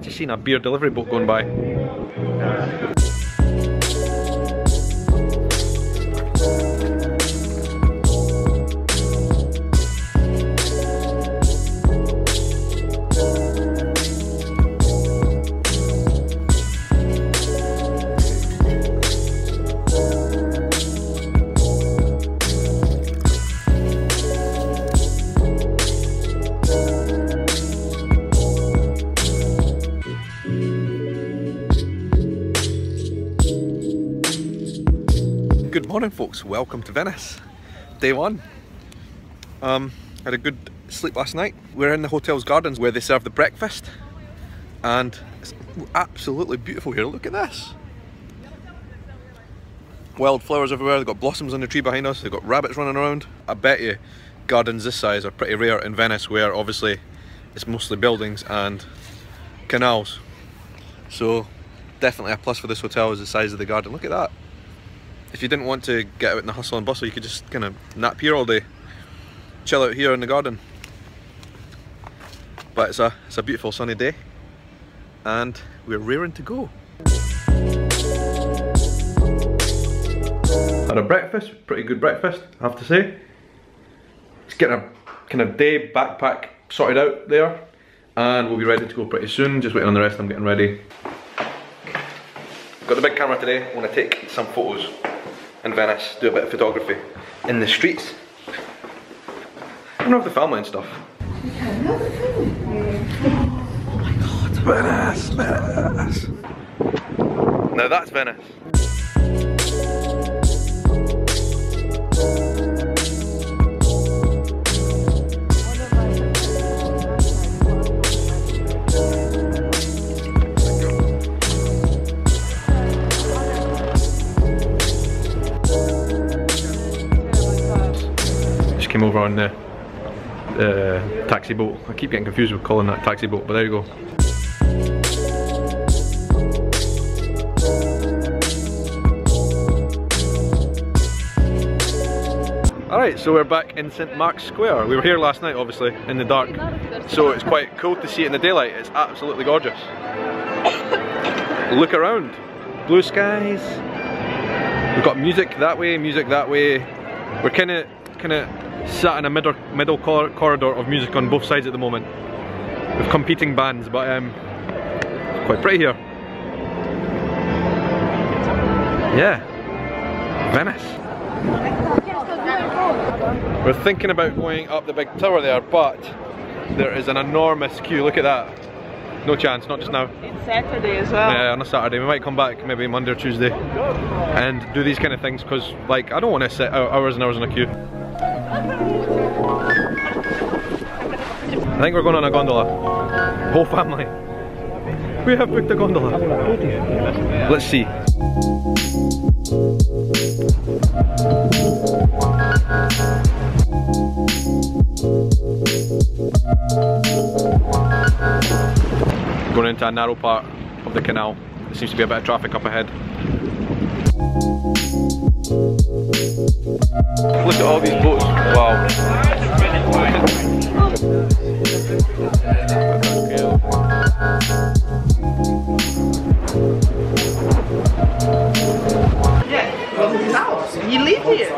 I just seen a beer delivery boat going by. Morning folks, welcome to Venice. Day one. Um, had a good sleep last night. We're in the hotel's gardens where they serve the breakfast and it's absolutely beautiful here, look at this. Wildflowers everywhere, they've got blossoms on the tree behind us, they've got rabbits running around. I bet you gardens this size are pretty rare in Venice where obviously it's mostly buildings and canals. So definitely a plus for this hotel is the size of the garden, look at that if you didn't want to get out in the hustle and bustle, you could just kind of nap here all day, chill out here in the garden. But it's a, it's a beautiful sunny day, and we're rearing to go. Had a breakfast, pretty good breakfast, I have to say. Let's get a kind of day backpack sorted out there, and we'll be ready to go pretty soon. Just waiting on the rest, I'm getting ready. Got the big camera today, I want to take some photos in Venice, do a bit of photography in the streets. I don't have the family and stuff. Oh my god, Venice, Venice. Now that's Venice. Came over on the uh, taxi boat. I keep getting confused with calling that taxi boat, but there you go. Alright, so we're back in St Mark's Square. We were here last night, obviously, in the dark. So it's quite cool to see it in the daylight. It's absolutely gorgeous. Look around. Blue skies. We've got music that way, music that way. We're kind of kind of sat in a middle middle cor corridor of music on both sides at the moment with competing bands, but um, it's quite pretty here. Yeah, Venice. We're thinking about going up the big tower there, but there is an enormous queue. Look at that. No chance, not just now. It's Saturday as well. Yeah, on a Saturday. We might come back maybe Monday or Tuesday and do these kind of things because, like, I don't want to sit hours and hours in a queue. I think we're going on a gondola. Whole family. We have booked a gondola. Let's see. Going into a narrow part of the eh, canal. There seems to be a bit of traffic up ahead. Look at all these boats. Wow. You live here?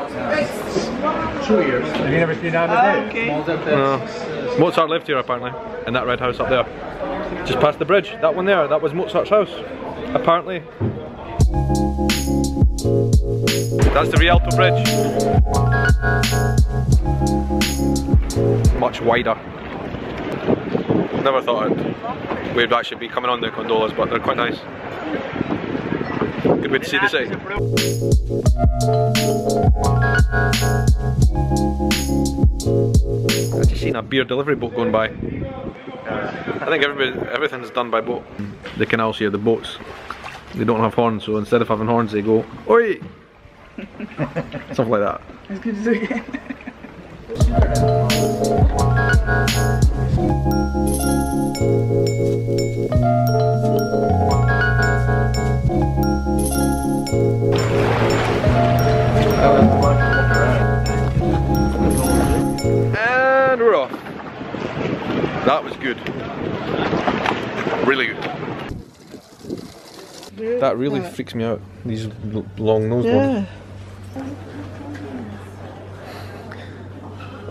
Two years. Have you never seen that Oh, okay. No. Mozart lived here apparently, in that red house up there. Just past the bridge. That one there, that was Mozart's house. Apparently. That's the Rialto Bridge. Much wider. Never thought I'd, we'd actually be coming on the gondolas, but they're quite nice. Good way to see the city. I've just seen a beer delivery boat going by. I think everybody, everything's done by boat. The canals here, the boats, they don't have horns, so instead of having horns, they go, Oi! Something like that. It's good to see. And we're off. That was good. Really good. That really freaks me out. These long nosed ones. Yeah.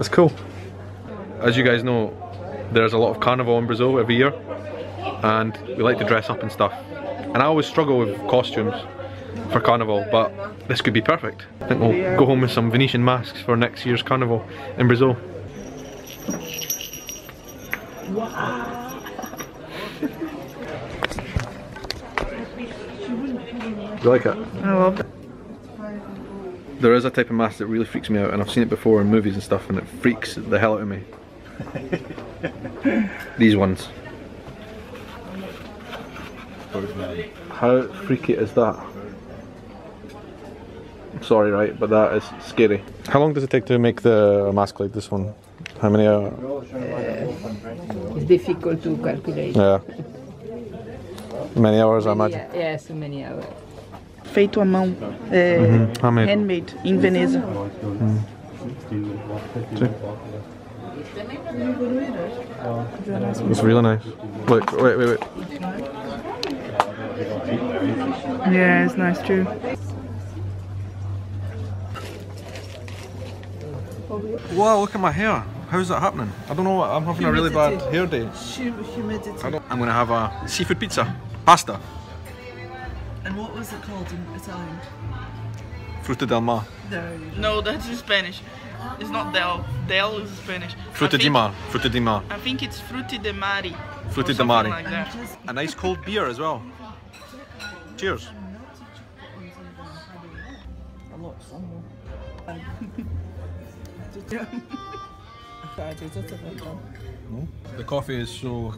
That's cool. As you guys know, there's a lot of carnival in Brazil every year, and we like to dress up and stuff. And I always struggle with costumes for carnival, but this could be perfect. I think we'll go home with some Venetian masks for next year's carnival in Brazil. You like it? I love it. There is a type of mask that really freaks me out, and I've seen it before in movies and stuff, and it freaks the hell out of me. These ones. How freaky is that? Sorry, right, but that is scary. How long does it take to make the mask like this one? How many? Uh, It's difficult to calculate. yeah. Many hours, I imagine. Yeah, so many hours. Feito à mão. É, How many? Handmade, em Veneza. It's really nice. Look, wait, wait, wait. Yeah, it's nice too. Wow, look at my hair. How's that happening? I don't know. I'm having a really bad hair day. Humidity. I'm gonna have a seafood pizza, pasta, And what was it called in Italian? fruta del mar, No, that's in Spanish. It's not del. Del is Spanish. fruta I di think- mar, fruta di mar, I think it's frutti de mari. or fruta di something mare. Like that. A nice cold beer as well. Cheers. Hmm? The coffee is so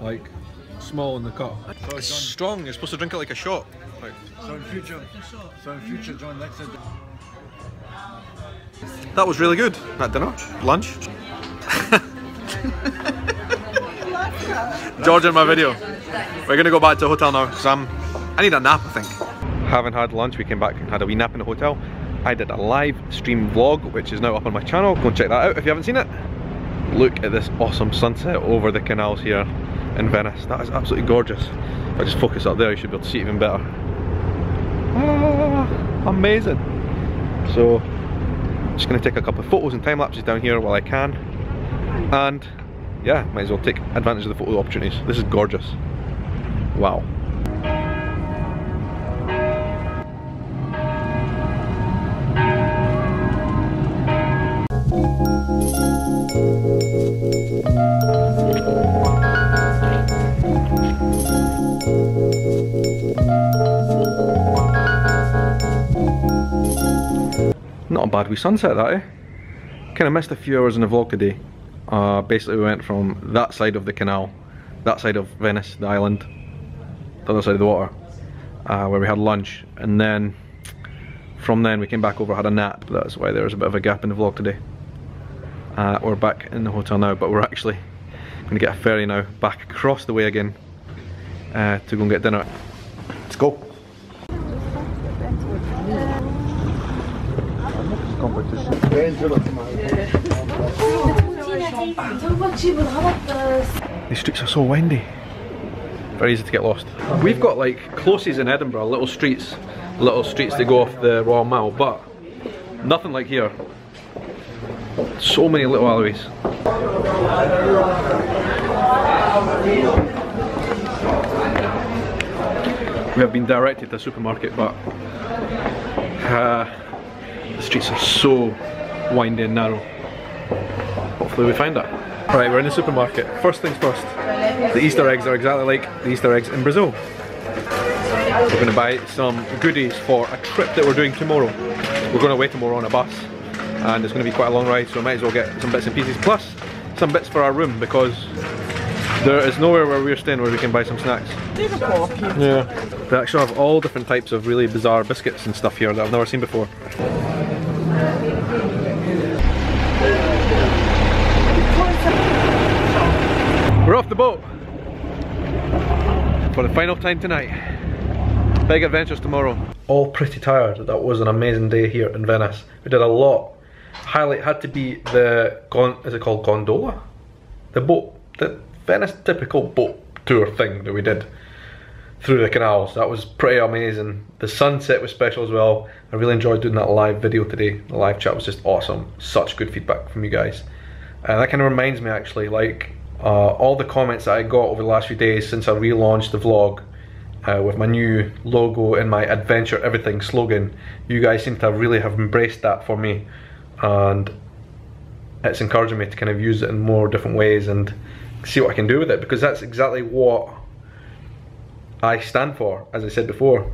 like small in the cup. It's strong. You're supposed to drink it like a shot. Like, So in future, so in future, John, like I said, that was really good. At dinner, lunch. George in my video. We're gonna go back to the hotel now because I'm. I need a nap. I think. Having had lunch, we came back and had a wee nap in the hotel. I did a live stream vlog, which is now up on my channel. Go and check that out if you haven't seen it. Look at this awesome sunset over the canals here in Venice. That is absolutely gorgeous. If I just focus up there, you should be able to see it even better. Ah, amazing. So, just gonna take a couple of photos and time lapses down here while I can. And yeah, might as well take advantage of the photo opportunities. This is gorgeous. Wow. Not a bad wee sunset that, eh? Kind of missed a few hours in the vlog today. Uh, basically we went from that side of the canal, that side of Venice, the island, the other side of the water, uh, where we had lunch, and then from then we came back over, had a nap. That's why there was a bit of a gap in the vlog today. Uh, we're back in the hotel now, but we're actually going to get a ferry now back across the way again uh, to go and get dinner. Let's go. These streets are so windy. Very easy to get lost. We've got like closes in Edinburgh, little streets, little streets that go off the Royal Mile, but nothing like here. So many little alleyways. We have been directed to a supermarket, but uh, the streets are so windy and narrow. Hopefully we find that. Right, we're in the supermarket. First things first, the Easter eggs are exactly like the Easter eggs in Brazil. We're going to buy some goodies for a trip that we're doing tomorrow. We're going to away tomorrow on a bus and it's going to be quite a long ride so I might as well get some bits and pieces plus some bits for our room because there is nowhere where we're staying where we can buy some snacks. Yeah. They actually have all different types of really bizarre biscuits and stuff here that I've never seen before. The boat for the final time tonight. Big adventures tomorrow. All pretty tired. That was an amazing day here in Venice. We did a lot. Highlight had to be the gon is it called gondola? The boat, the Venice typical boat tour thing that we did. through the canals. That was pretty amazing. The sunset was special as well. I really enjoyed doing that live video today. The live chat was just awesome. Such good feedback from you guys. And that kind of reminds me actually, like uh, all the comments that I got over the last few days since I relaunched the vlog uh, with my new logo and my adventure everything slogan, you guys seem to really have embraced that for me. And it's encouraging me to kind of use it in more different ways and see what I can do with it because that's exactly what I stand for, as I said before.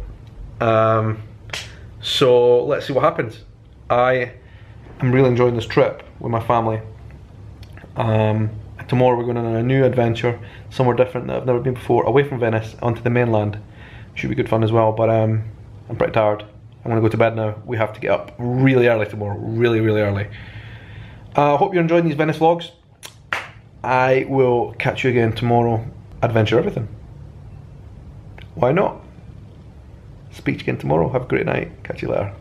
Um, so let's see what happens. I am really enjoying this trip with my family. Um, tomorrow we're going on a new adventure, somewhere different that I've never been before, away from Venice onto the mainland. Should be good fun as well, but um, I'm pretty tired. I'm gonna go to bed now. We have to get up really early tomorrow, really, really early. I uh, hope you're enjoying these Venice vlogs. I will catch you again tomorrow. Adventure everything. Why not? Speak again tomorrow. Have a great night. Catch you later.